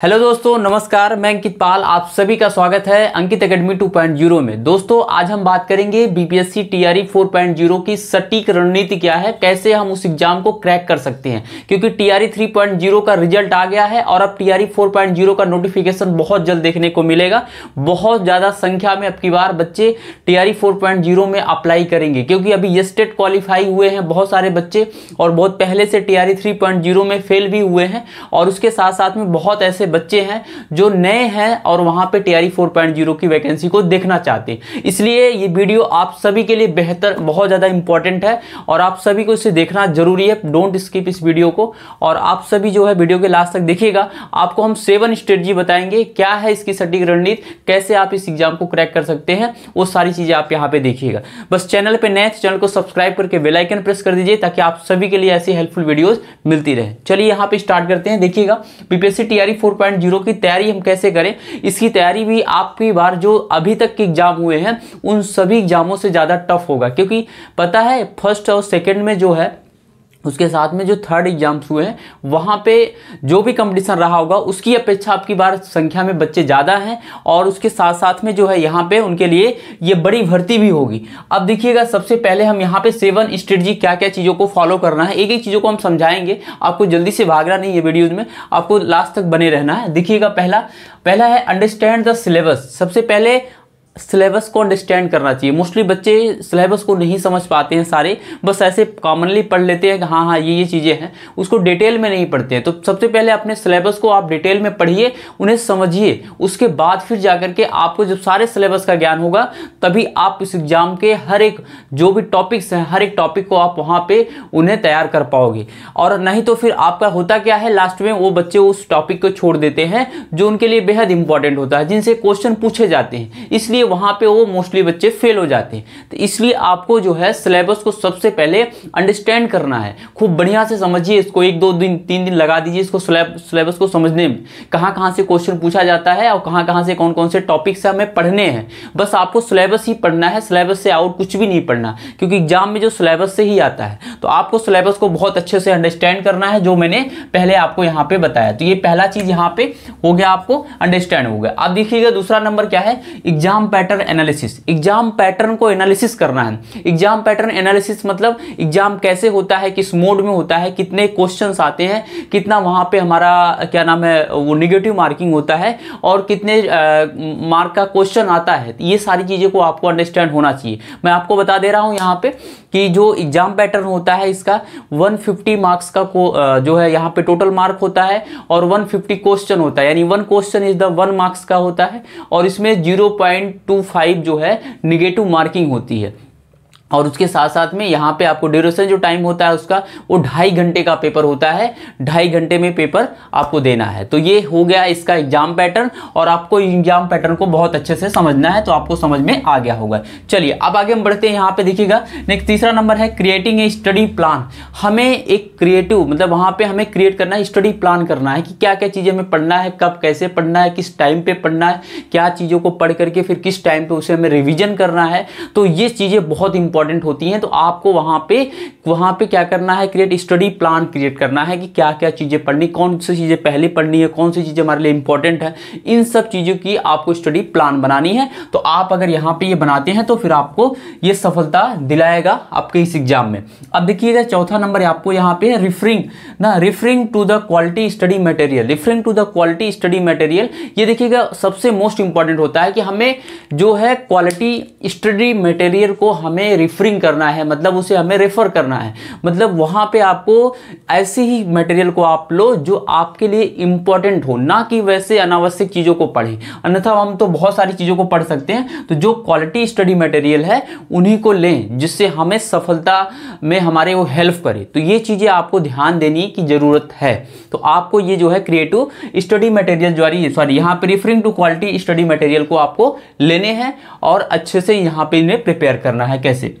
Hello दोस्तों, नमस्कार, मैं अंकित पाल, आप सभी का स्वागत है अंकित एकेडमी 2.0 में। दोस्तों, आज हम बात करेंगे बीपीएससी टीआरई 4.0 की सटीक रणनीति क्या है, कैसे हम उस एग्ज़ाम को क्रैक कर सकते हैं। क्योंकि टीआरई 3.0 का रिज़ल्ट आ गया है और अब टीआरई 4.0 का नोटिफिकेशन बहुत जल्द देखने को मिलेगा। बहुत ज़्यादा संख्या में अब की बार बच्चे टीआरई 4.0 में अप्लाई करेंगे, क्योंकि अभी ये स्टेट क्वालिफाई हुए हैं बहुत सारे बच्चे और बहुत पहले से टीआरई 3.0 में फेल भी हुए हैं और उसके साथ साथ में बहुत ऐसे बच्चे हैं जो नए हैं और वहाँ पे टीआरई 4.0 की वैकेंसी को देखना चाहते हैं। इसलिए ये वीडियो आप सभी के लिए बेहतर, बहुत ज़्यादा इंपॉर्टेंट है और आप सभी को इसे देखना ज़रूरी है। डोंट स्किप इस वीडियो को और आप सभी जो है वीडियो के लास्ट तक देखिएगा। आपको हम सेवन स्ट्रेटजी बताएँगे, क्या है इसकी सटीक रणनीति, कैसे आप इस एग्ज़ाम को क्रैक कर सकते हैं, वो सारी चीज़ें आप यहाँ पे देखिएगा। बस चैनल पे नए चैनल को सब्सक्राइब करके बेलाइकन प्रेस कर दीजिए ताकि आप सभी के लिए ऐसी हेल्पफुल वीडियोज़ मिलती रहे। चलिए यहाँ पे स्टार्ट करते हैं, देखिएगा। बीपीएससी टीआरई 4.0 की तैयारी हम कैसे करें? इसकी तैयारी भी आपकी बार जो अभी तक के एग्ज़ाम हुए हैं, उन सभी एग्जामों से ज़्यादा टफ होगा, क्योंकि पता है फ़र्स्ट और सेकेंड में जो है उसके साथ में जो थर्ड एग्ज़ाम्स हुए हैं, वहाँ पे जो भी कंपटीशन रहा होगा, उसकी अपेक्षा आपकी बार संख्या में बच्चे ज़्यादा हैं और उसके साथ साथ में जो है यहाँ पे उनके लिए ये बड़ी भर्ती भी होगी। अब देखिएगा, सबसे पहले हम यहाँ पे सेवन स्ट्रेटजी क्या क्या चीज़ों को फॉलो करना है। एक एक चीज़ों को हम समझाएँगे। आपको जल्दी से भागना नहीं है वीडियोज़ में। आपको लास्ट तक बने रहना है। देखिएगा, पहला पहला है अंडरस्टैंड द सिलेबस सबसे पहले सिलेबस को अंडरस्टैंड करना चाहिए। मोस्टली बच्चे सिलेबस को नहीं समझ पाते हैं सारे। बस ऐसे कॉमनली पढ़ लेते हैं कि हाँ हाँ ये ये चीज़ें हैं। उसको डिटेल में नहीं पढ़ते हैं। तो सबसे पहले अपने सिलेबस को आप डिटेल में पढ़िए, उन्हें समझिए। उसके बाद फिर जा के आपको जब सारे सिलेबस का ज्ञान होगा, तभी आप इस एग्ज़ाम के हर एक, जो भी टॉपिक्स हैं, हर एक टॉपिक को आप वहाँ पर उन्हें तैयार कर पाओगे। और नहीं तो फिर आपका होता क्या है लास्ट में वो बच्चे उस टॉपिक को छोड़ देते हैं, जो उनके लिए बेहद इंपॉर्टेंट होता है, जिनसे क्वेश्चन पूछे जाते हैं। इसलिए वहाँ पे वो मोस्टली बच्चे फेल हो जाते हैं। तो इसलिए आपको जो है सिलेबस को सबसे पहले अंडरस्टैंड करना है। खूब बढ़िया से समझिए इसको, एक दो दिन, तीन दिन लगा दीजिए इसको सिलेबस को समझने में। कहाँ कहाँ से क्वेश्चन पूछा जाता है और कहाँ कहाँ से कौन कौन से टॉपिक्स हमें पढ़ने हैं। बस आपको सिलेबस ही पढ़ना है सिलेबस से आउट कुछ भी नहीं पढ़ना, क्योंकि एग्ज़ाम में जो सिलेबस से ही आता है। तो आपको सिलेबस को बहुत अच्छे से अंडरस्टैंड करना है, जो मैंने पहले आपको यहाँ पे बताया। तो ये पहला चीज़ यहाँ पे हो गया आपको अंडरस्टैंड हो गया। आप देखिएगा दूसरा नंबर क्या है? Exam pattern analysis exam pattern को एनालिसिस करना है. एग्ज़ाम पैटर्न एनालिसिस मतलब एग्ज़ाम कैसे होता है किस मोड में होता है कितने क्वेश्चंस आते हैं कितना वहाँ पे हमारा क्या नाम है वो निगेटिव मार्किंग होता है और कितने मार्क का क्वेश्चन आता है. ये सारी चीज़ें को आपको अंडरस्टैंड होना चाहिए. मैं आपको बता दे रहा हूँ यहाँ पे कि जो एग्ज़ाम पैटर्न होता है इसका 150 मार्क्स का को, जो है यहाँ पे टोटल मार्क होता है और 150 क्वेश्चन होता है. यानी one question is the one marks का होता है और इसमें 0.25 जो है निगेटिव मार्किंग होती है। और उसके साथ साथ में यहाँ पे आपको ड्यूरेशन जो टाइम होता है उसका, वो ढाई घंटे का पेपर होता है। ढाई घंटे में पेपर आपको देना है। तो ये हो गया इसका एग्ज़ाम पैटर्न और आपको एग्ज़ाम पैटर्न को बहुत अच्छे से समझना है तो आपको समझ में आ गया होगा। चलिए, अब आगे हम बढ़ते हैं यहाँ पे, देखिएगा। नेक्स्ट, तीसरा नंबर है क्रिएटिंग ए स्टडी प्लान हमें एक क्रिएटिव मतलब वहाँ पर हमें क्रिएट करना है स्टडी प्लान करना है कि क्या क्या चीज़ें हमें पढ़ना है, कब कैसे पढ़ना है, किस टाइम पर पढ़ना है, क्या चीज़ों को पढ़ करके फिर किस टाइम पर उसे हमें रिविजन करना है। तो ये चीज़ें बहुत इंपॉर्टेंट इंपॉर्टेंट होती हैं तो आपको वहाँ पे वहाँ पे क्या करना है क्रिएट स्टडी प्लान क्रिएट करना है कि क्या क्या चीज़ें पढ़नी कौन सी चीज़ें पहले पढ़नी है कौन सी चीज़ें हमारे लिए इंपॉर्टेंट है, इन सब चीज़ों की आपको स्टडी प्लान बनानी है। तो आप अगर यहाँ पे ये बनाते हैं तो फिर आपको ये सफलता दिलाएगा आपके इस एग्ज़ाम में। अब देखिएगा, चौथा नंबर आपको यहाँ पे रिफरिंग ना referring to the quality study material referring to the quality study material ये देखिएगा, सबसे मोस्ट इंपॉर्टेंट होता है कि हमें जो है क्वालिटी स्टडी मटेरियल को हमें रिफरिंग करना है मतलब उसे हमें रेफर करना है। मतलब वहाँ पे आपको ऐसे ही मटेरियल को आप लो जो आपके लिए इंपॉर्टेंट हो, ना कि वैसे अनावश्यक चीज़ों को पढ़ें। अन्यथा हम तो बहुत सारी चीज़ों को पढ़ सकते हैं। तो जो क्वालिटी स्टडी मटेरियल है, उन्हीं को लें, जिससे हमें सफलता में हमारे वो हेल्प करे। तो ये चीज़ें आपको ध्यान देने की ज़रूरत है। तो आपको ये जो है क्रिएटिव स्टडी मटेरियल जो सॉरी यहाँ पे referring to quality study material को आपको लेने हैं और अच्छे से यहाँ पे इन्हें प्रिपेयर करना है। कैसे?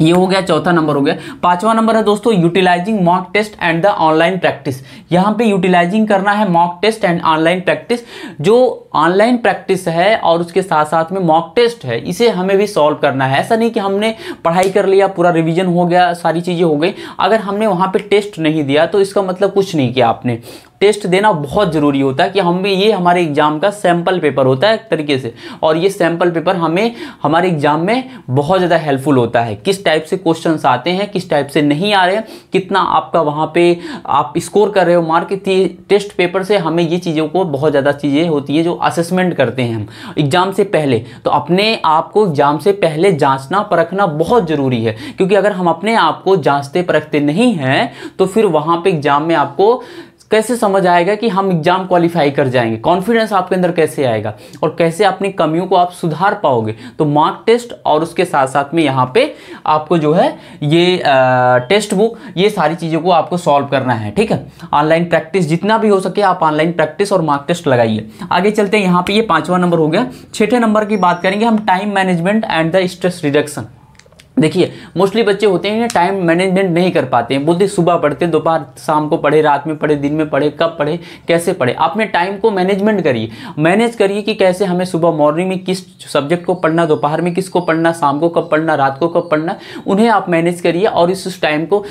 ये हो गया चौथा नंबर हो गया। पांचवा नंबर है दोस्तों utilizing mock test and the online practice यहाँ पे यूटिलाइजिंग करना है mock test and online practice जो ऑनलाइन प्रैक्टिस है और उसके साथ साथ में मॉक टेस्ट है, इसे हमें भी सॉल्व करना है। ऐसा नहीं कि हमने पढ़ाई कर लिया, पूरा रिविजन हो गया, सारी चीज़ें हो गई। अगर हमने वहाँ पर टेस्ट नहीं दिया तो इसका मतलब कुछ नहीं किया आपने। टेस्ट देना बहुत ज़रूरी होता है कि हमें ये हमारे एग्ज़ाम का सैंपल पेपर होता है एक तरीके से। और ये सैंपल पेपर हमें, हमारे एग्ज़ाम में बहुत ज़्यादा हेल्पफुल होता है। किस टाइप से क्वेश्चन आते हैं, किस टाइप से नहीं आ रहे कितना आपका वहाँ पे आप स्कोर कर रहे हो, मार्क टेस्ट पेपर से हमें ये चीज़ों को बहुत ज़्यादा चीज़ें होती है जो असेसमेंट करते हैं हम एग्ज़ाम से पहले। तो अपने आप को एग्ज़ाम से पहले जांचना, परखना बहुत ज़रूरी है। क्योंकि अगर हम अपने आप को जांचते, परखते नहीं हैं तो फिर वहाँ पे एग्ज़ाम में आपको कैसे समझ आएगा कि हम एग्ज़ाम क्वालिफाई कर जाएँगे? कॉन्फिडेंस आपके अंदर कैसे आएगा? और कैसे अपनी कमियों को आप सुधार पाओगे? तो मार्क टेस्ट और उसके साथ साथ में यहाँ पे आपको जो है ये आ, टेस्ट बुक ये सारी चीज़ों को आपको सॉल्व करना है ठीक है? ऑनलाइन प्रैक्टिस जितना भी हो सके आप ऑनलाइन प्रैक्टिस और मार्क टेस्ट लगाइए। आगे चलते हैं यहाँ पर ये पाँचवा नंबर हो गया। छठे नंबर की बात करेंगे हम time management and the stress reduction देखिए मोस्टली बच्चे होते हैं टाइम मैनेजमेंट नहीं कर पाते हैं। बोलते सुबह पढ़ते, दोपहर शाम को पढ़े, रात में पढ़े, दिन में पढ़े, कब पढ़े, कैसे पढ़े? अपने टाइम को मैनेजमेंट करिए मैनेज करिए कि कैसे हमें सुबह मॉर्निंग में किस सब्जेक्ट को पढ़ना, दोपहर में किसको पढ़ना, शाम को कब पढ़ना, रात को कब पढ़ना, उन्हें आप मैनेज करिए और इस टाइम को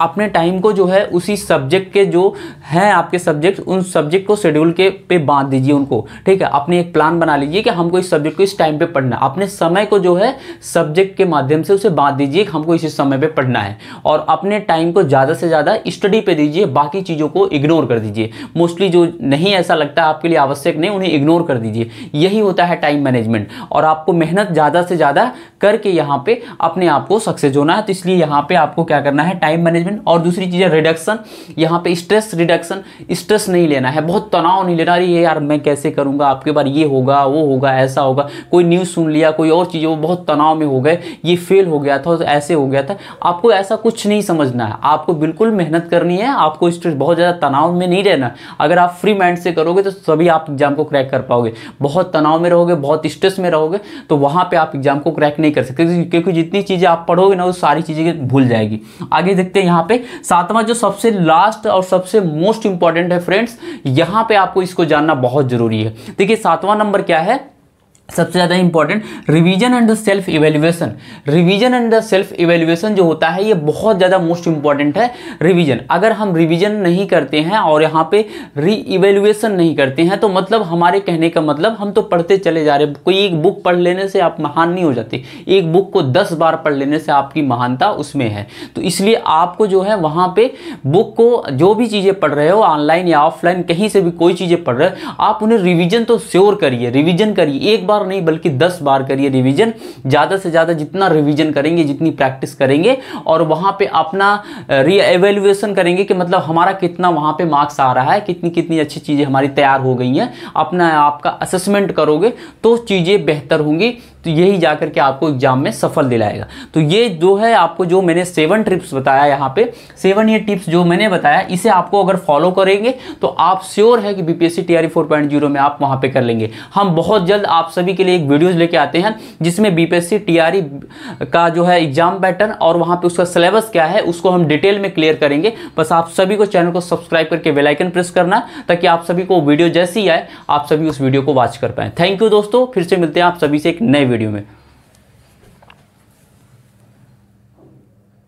अपने टाइम को जो है, उसी सब्जेक्ट के जो हैं आपके सब्जेक्ट उन सब्जेक्ट को शेड्यूल के पे बाँध दीजिए उनको। ठीक है? अपने एक प्लान बना लीजिए कि हमको इस सब्जेक्ट को इस टाइम पर पढ़ना अपने समय को जो है सब्जेक्ट के माध्यम से उसे बाँध दीजिए हमको इसी समय पे पढ़ना है। और अपने टाइम को ज़्यादा से ज़्यादा स्टडी पे दीजिए, बाकी चीज़ों को इग्नोर कर दीजिए। मोस्टली जो नहीं ऐसा लगता है, आपके लिए आवश्यक नहीं, उन्हें इग्नोर कर दीजिए। यही होता है टाइम मैनेजमेंट और आपको मेहनत ज़्यादा से ज़्यादा करके यहाँ पे अपने आप को सक्सेस होना है। तो इसलिए यहाँ पे आपको क्या करना है टाइम मैनेजमेंट और दूसरी चीज़ है रिडक्शन यहाँ पे स्ट्रेस रिडक्शन स्ट्रेस नहीं लेना है। बहुत तनाव नहीं लेना। अरे यार, मैं कैसे करूँगा? आपके बार ये होगा, वो होगा, ऐसा होगा। कोई न्यूज़ सुन लिया, कोई और चीज़, वो बहुत तनाव में हो गए। ये फेल हो गया था, ऐसे हो गया था। आपको ऐसा कुछ नहीं समझना है। आपको बिल्कुल मेहनत करनी है, आपको स्ट्रेस बहुत ज़्यादा तनाव में नहीं रहना। अगर आप फ्री माइंड से करोगे तो सभी आप एग्ज़ाम को क्रैक कर पाओगे। बहुत तनाव में रहोगे, बहुत स्ट्रेस में रहोगे तो वहाँ पर आप एग्ज़ाम को क्रैक नहीं कर सकते। क्योंकि जितनी चीज़ें आप पढ़ोगे ना, वो सारी चीज़ें भूल जाएगी। आगे देखते हैं यहाँ पे, सातवां जो सबसे लास्ट और सबसे मोस्ट इंपॉर्टेंट है फ्रेंड्स यहाँ पे आपको इसको जानना बहुत ज़रूरी है। देखिए, सातवां नंबर क्या है? सबसे ज़्यादा important revision and the self evaluation revision and the self evaluation जो होता है, ये बहुत ज़्यादा मोस्ट इंपॉर्टेंट है रिवीजन अगर हम रिवीजन नहीं करते हैं और यहाँ पे री इवेल्युएशन नहीं करते हैं तो मतलब हमारे कहने का मतलब हम तो पढ़ते चले जा रहे कोई एक बुक पढ़ लेने से आप महान नहीं हो जाते। एक बुक को दस बार पढ़ लेने से आपकी महानता उसमें है। तो इसलिए आपको जो है, वहाँ पर बुक को जो भी चीज़ें पढ़ रहे हो ऑनलाइन या ऑफलाइन कहीं से भी कोई चीज़ें पढ़ रहे हो, आप उन्हें रिविजन तो श्योर करिए। रिविजन करिए। एक बार बार नहीं, बल्कि दस बार करिए रिवीजन ज़्यादा से ज़्यादा जितना रिवीजन करेंगे, जितनी प्रैक्टिस करेंगे और वहाँ पे अपना री एवेल्युएशन करेंगे कि मतलब हमारा कितना वहाँ पे मार्क्स आ रहा है, कितनी कितनी अच्छी चीज़ें हमारी तैयार हो गई हैं। अपना आपका असेसमेंट करोगे तो चीज़ें बेहतर होंगी। तो यही जाकर के आपको एग्ज़ाम में सफल दिलाएगा। तो ये जो है आपको जो मैंने सेवन ट्रिप्स बताया यहाँ पे, सेवन ये टिप्स जो मैंने बताया, इसे आपको अगर फॉलो करेंगे तो आप श्योर है कि बीपीएससी टीआरई 4.0 में आप वहाँ पे कर लेंगे। हम बहुत जल्द आप सभी के लिए एक वीडियोज़ लेके आते हैं, जिसमें बीपीएससी टीआरई का जो है एग्ज़ाम पैटर्न और वहाँ पर उसका सिलेबस क्या है, उसको हम डिटेल में क्लियर करेंगे। बस आप सभी को चैनल को सब्सक्राइब करके बेलाइकन प्रेस करना, ताकि आप सभी को वीडियो जैसी आए, आप सभी उस वीडियो को वॉच कर पाए। थैंक यू दोस्तों, फिर से मिलते हैं आप सभी से एक नए वीडियो में।